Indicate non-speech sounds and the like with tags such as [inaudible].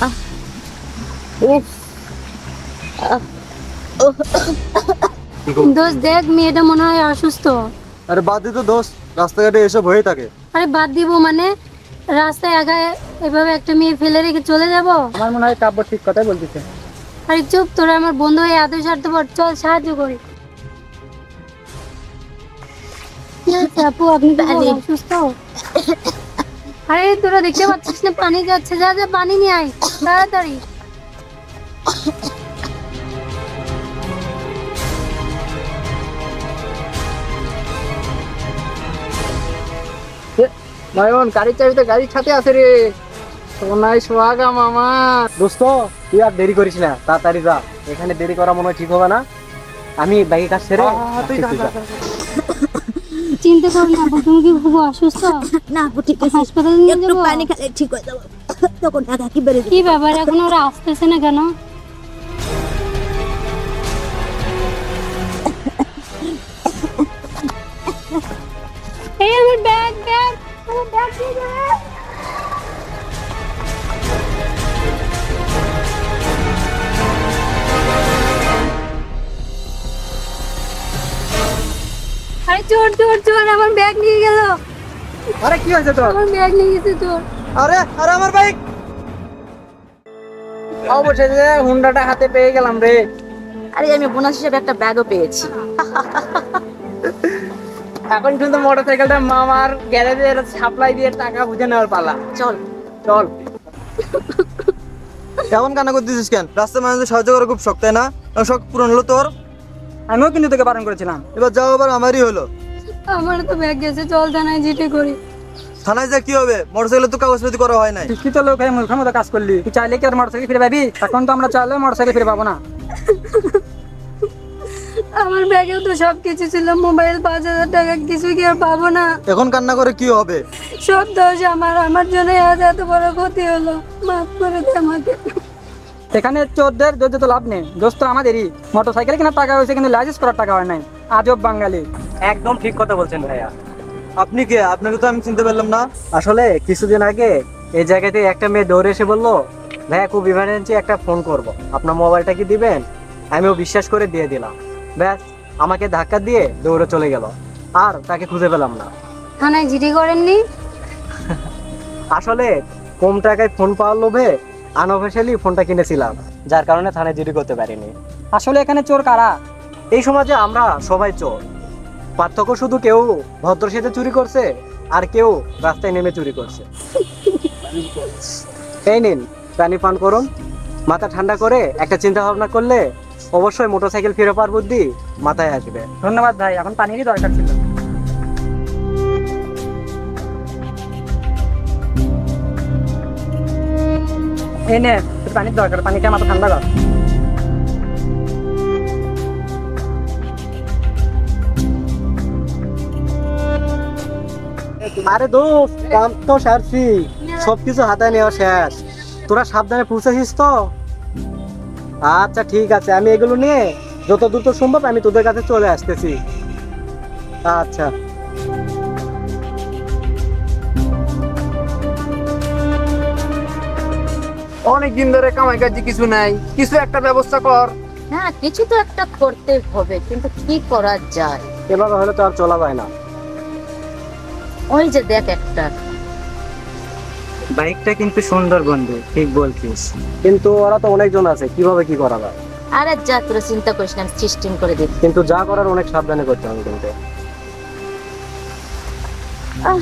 উহ, [coughs] দোষ দেখ মেয়েটা মনে হয় অসুস্থ। আরে বাদ দিত দোষ রাস্তাঘাটে এসব হয়ে থাকে। আরে বাদ দিব মানে রাস্তায় একাই এভাবে একটা মেয়ে ফেলে রেখে চলে যাব? আমার মনে হয় কাব্য ঠিক কথাই বলতেছে। আরে চুপ তোরা আমার বন্ধু হয়ে এত স্বার্থপর চল সাহায্য করি। আপু আপনি অসুস্থ? আরে তোরা দেখতে পাচ্ছিস না পানি যাচ্ছে। যা যা পানি নিয়ে আয় তাড়াতাড়ি। নয়ন গাড়ির চাবিতে গাড়ির সাথে আছে রে। সোনাই সোহাগা মামা। দোস্ত তুই আর দেরি করিস না তাড়াতাড়ি যা। এখানে দেরি করা মনে হয় ঠিক হবে না। আমি বাইকে কাজ সেরে তুই তুই যা। চিন্তা করো না আপু তুমি কি খুব অসুস্থ? [laughs] না আপু ঠিক আছে। হাসপাতালে নিয়ে একটু যাব? পানি খেলে ঠিক হয়ে যাব। [laughs] তখন একা কি বেড়ে যাবে কি ব্যাপার এখন ওরা আসতেছে না কেন? [laughs] এই আমার ব্যাগ ব্যাগ। আমার ব্যাগ দিয়ে চোর চোর চোর আমার ব্যাগ নিয়ে গেল। আরে কি হয়েছে তোর? আমার ব্যাগ নিয়ে গেছে চোর। আরে আরে আমার বাইক অবশেষে হুন্ডাটা হাতে পেয়ে গেলাম রে। আরে আমি বোনাস হিসেবে একটা ব্যাগও পেয়েছি। এখন কিন্তু মোটরসাইকেলটা মামার গ্যারেজের সাপ্লাই দিয়ে টাকা বুঝে নেওয়ার পালা। চল। চল। কেমন কান্না করতেছিস কেন? রাস্তায় মানুষদের সাহায্য করা খুব শক্ত তাই না? শখ পূরণ হলো তোর। আমিও কিন্তু তোকে বারণ করেছিলাম। এবার যাও আবার আমারই হলো। আমার তো ব্যাগ গেছে চল থানায় জিটে করি। থানায় যা কি হবে? মোটরসাইকেলে তো কাগজপাতি করা হয় নাই। শিক্ষিত লোক হয়ে মূর্খের মতো কাজ করলি। তুই চাইলে কি আর মোটরসাইকেল ফিরে পাবি? এখন তো আমরা চাইলে মোটরসাইকেল ফিরে পাবো না। আমার ব্যাগেও তো সব কিছু ছিল মোবাইল পাঁচ হাজার টাকা কিছু কি আর পাবো না। এখন কান্না করে কি হবে? সব দোষ আমার আমার জন্য আজ এত বড় ক্ষতি হলো। মাফ করে দে আমাকে। এখানে চোরদের যদি তো লাভ নেই। দোষ তো আমাদেরই। মোটরসাইকেল কেনার টাকা হয়েছে কিন্তু লাইসেন্স করার টাকা হয় নাই। আজব বাঙালি। একদম ঠিক কথা বলছেন ভাইয়া। আপনি কে? আপনাকে তো আমি চিনতে পারলাম না। আসলে কিছুদিন আগে এই জায়গাতে একটা মেয়ে দৌড়ে এসে বলল ভাইয়া খুব ইমার্জেন্সি একটা ফোন করব। আপনার মোবাইলটা কি দিবেন? আমিও বিশ্বাস করে দিয়ে দিলাম। ব্যাস আমাকে ধাক্কা দিয়ে দৌড়ে চলে গেল। আর তাকে খুঁজে পেলাম না। থানায় জিডি করেননি? আসলে কম টাকায় ফোন পাওয়ার লোভে আনঅফিসিয়ালি ফোনটা কিনেছিলাম, যার কারণে থানায় জিডি করতে পারিনি। আসলে এখানে চোর কারা? এই সমাজে আমরা সবাই চোর। পার্থক্য শুধু কেউ ভদ্র সেজে চুরি করছে, আর কেউ রাস্তায় নেমে চুরি করছে। এই নিন পানি পান করুন, মাথা ঠান্ডা করে একটা চিন্তা ভাবনা করলে অবশ্যই মোটরসাইকেল ফিরে পাওয়ার বুদ্ধি মাথায় আসবে। ধন্যবাদ ভাই, এখন পানিরই দরকার ছিল। এই নে তোর পানির দরকার পানি মাথা ঠান্ডা কর আরে দোস্ত, কাম তো সারছি। সবকিছু হাতায় নেওয়া শেষ। তোরা সাবধানে পৌঁছেছিস তো? আচ্ছা ঠিক আছে, আমি এগুলো নিয়ে যত দ্রুত সম্ভব আমি তোদের কাছে চলে আসতেছি। আচ্ছা। অনেক দিন ধরে কামাই কাজে কিছু নাই। কিছু একটা ব্যবস্থা কর। হ্যাঁ কিছু তো একটা করতে হবে কিন্তু কি করা যায়? এভাবে হলে তো আর চলা যায় না। ওই যে দেখ একটা। বাইকটা কিন্তু সুন্দর বন্ধু ঠিক বলছিস। কিন্তু ওরা তো অনেকজন আছে কীভাবে কি করা যায়? আরে যা তোরা চিন্তা করিস না সিস্টেম করে দিচ্ছি। কিন্তু যা করার অনেক সাবধানে করতে হবে কিন্তু। আহ।